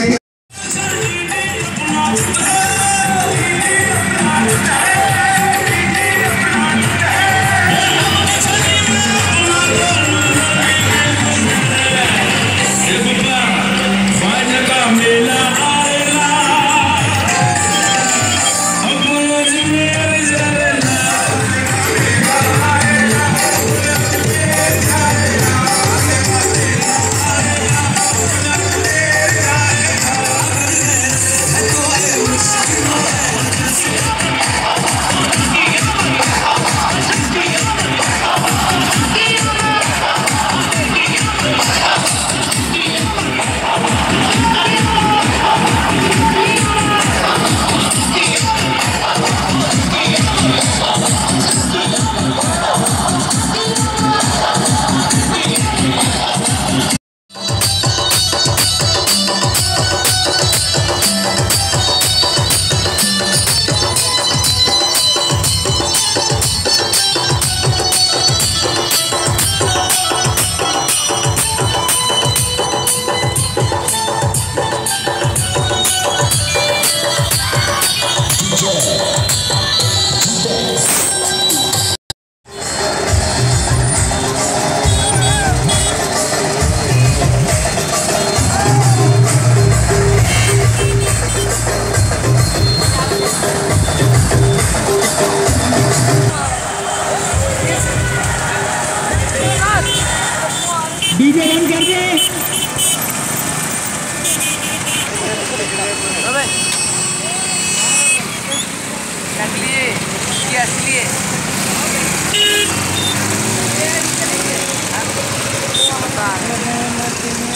DJ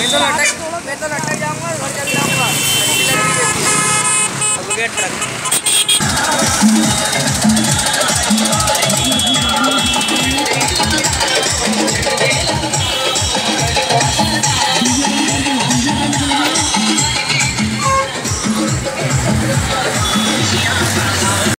मैं तो लटक मैं तो लटक जाऊँगा घर चल जाऊँगा। अब गेट ट्रक